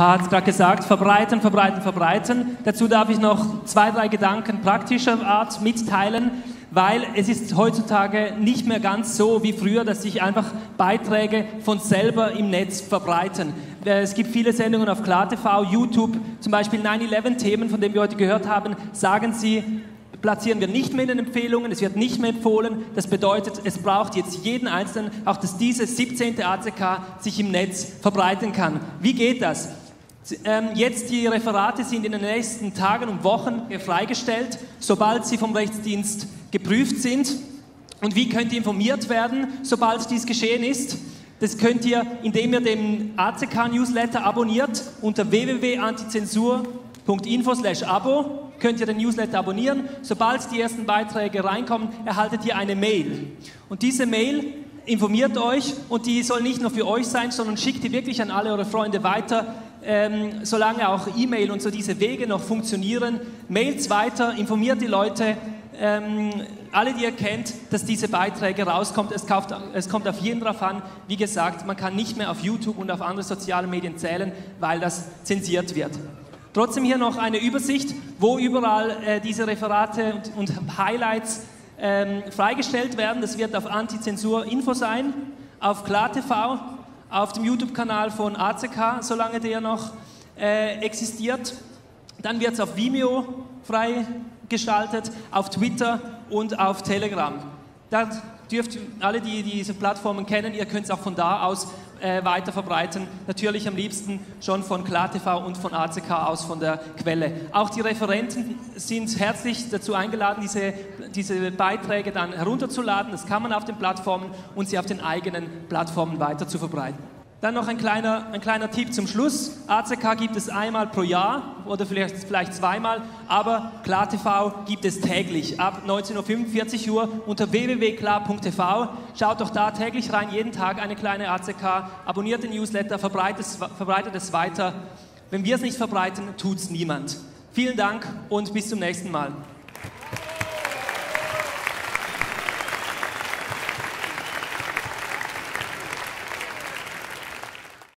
hat gerade gesagt, verbreiten, verbreiten, verbreiten. Dazu darf ich noch zwei, drei Gedanken praktischer Art mitteilen, weil es ist heutzutage nicht mehr ganz so wie früher, dass sich einfach Beiträge von selber im Netz verbreiten. Äh, es gibt viele Sendungen auf KlarTV, YouTube, zum Beispiel 9-11-Themen, von denen wir heute gehört haben, sagen sie, platzieren wir nicht mehr in den Empfehlungen, es wird nicht mehr empfohlen. Das bedeutet, es braucht jetzt jeden Einzelnen, auch dass diese 17. ACK sich im Netz verbreiten kann. Wie geht das? Ähm, jetzt die Referate sind in den nächsten Tagen und Wochen freigestellt, sobald sie vom Rechtsdienst geprüft sind. Und wie könnt ihr informiert werden, sobald dies geschehen ist? Das könnt ihr, indem ihr den ACK-Newsletter abonniert unter www.antizensur.info/abo könnt ihr den Newsletter abonnieren. Sobald die ersten Beiträge reinkommen, erhaltet ihr eine Mail. Und diese Mail informiert euch und die soll nicht nur für euch sein, sondern schickt die wirklich an alle eure Freunde weiter, ähm, solange auch E-Mail und so diese Wege noch funktionieren. Mails weiter, informiert die Leute, ähm, alle, die ihr kennt, dass diese Beiträge rauskommt. Es, kauft, es kommt auf jeden drauf an. Wie gesagt, man kann nicht mehr auf YouTube und auf andere soziale Medien zählen, weil das zensiert wird. Trotzdem hier noch eine Übersicht, wo überall äh, diese Referate und, und Highlights ähm, freigestellt werden. Das wird auf Antizensur-Info sein, auf KlarTV, auf dem YouTube-Kanal von ACK, solange der noch äh, existiert. Dann wird es auf Vimeo freigeschaltet, auf Twitter und auf Telegram. Da dürft alle, die diese Plattformen kennen, ihr könnt es auch von da aus äh, weiter verbreiten. Natürlich am liebsten schon von KlarTV und von ACK aus von der Quelle. Auch die Referenten sind herzlich dazu eingeladen, diese, diese Beiträge dann herunterzuladen. Das kann man auf den Plattformen und sie auf den eigenen Plattformen weiter zu verbreiten. Dann noch ein kleiner, ein kleiner Tipp zum Schluss. ACK gibt es einmal pro Jahr oder vielleicht, vielleicht zweimal, aber KlarTV gibt es täglich ab 19.45 Uhr unter www.klar.tv. Schaut doch da täglich rein, jeden Tag eine kleine ACK, abonniert den Newsletter, verbreitet es, verbreitet es weiter. Wenn wir es nicht verbreiten, tut es niemand. Vielen Dank und bis zum nächsten Mal.